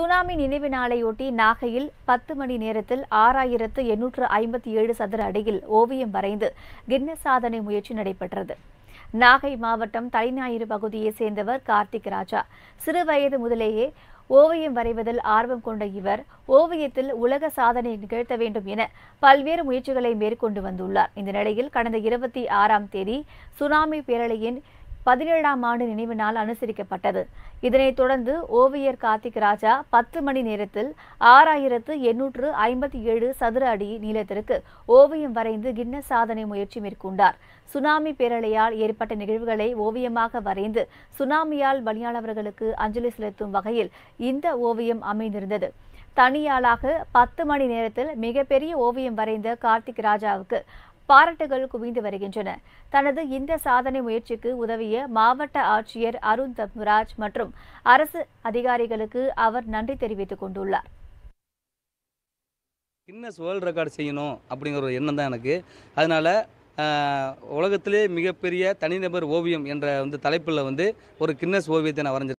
Tsunami நினைவு நாளையொட்டி நாகையில் பத்து மணி நேரத்தில் ஆறாயிரத்து எண்ணூற்று ஐம்பத்தி ஏழு சதுர அடியில் ஓவியம் வரைந்து கின்னஸ் சாதனை முயற்சி நடைபெற்றது. நாகை மாவட்டம் தலைஞாயிறு பகுதியைச் சேர்ந்தவர் கார்த்திக் ராஜா. சிறு வயது முதலேயே ஓவியம் வரைவதில் ஆர்வம் கொண்ட இவர் ஓவியத்தில் உலக சாதனை நிகழ்த்த வேண்டும் என பல்வேறு முயற்சிகளை மேற்கொண்டு வந்துள்ளார். இந்த நிலையில் கடந்த இருபத்தி ஆறாம் தேதி சுனாமி பேரலையின் பதினேழாம் ஆண்டு நினைவு நாள் அனுசரிக்கப்பட்டது. இதனைத் தொடர்ந்து ஓவியர் கார்த்திக் ராஜா பத்து மணி நேரத்தில் ஆறாயிரத்து எண்ணூற்று ஐம்பத்தி ஏழு சதுர அடி நீளத்திற்கு ஓவியம் வரைந்து கின்னஸ் சாதனை முயற்சி மேற்கொண்டார். சுனாமி பேரலையால் ஏற்பட்ட நிகழ்வுகளை ஓவியமாக வரைந்து சுனாமியால் பலியானவர்களுக்கு அஞ்சலி செலுத்தும் வகையில் இந்த ஓவியம் அமைந்திருந்தது. தனியாளாக பத்து மணி நேரத்தில் மிகப்பெரிய ஓவியம் வரைந்த கார்த்திக் ராஜாவுக்கு பாராட்டுகள் குவிந்து வருகின்றன. தனது இந்த சாதனை முயற்சிக்கு உதவிய மாவட்ட ஆட்சியர் அருண் தத்மராஜ் மற்றும் அரசு அதிகாரிகளுக்கு அவர் நன்றி தெரிவித்துக் கொண்டுள்ளார். கின்னஸ் வேர்ல்டு ரெக்கார்டு செய்யணும் அப்படிங்கிற ஒரு எண்ணம் தான் எனக்கு. அதனால் உலகத்திலே மிகப்பெரிய தனிநபர் ஓவியம் என்ற வந்து தலைப்பில் வந்து ஒரு கின்னஸ் ஓவியத்தை நான் வரைஞ்சிருக்கேன்.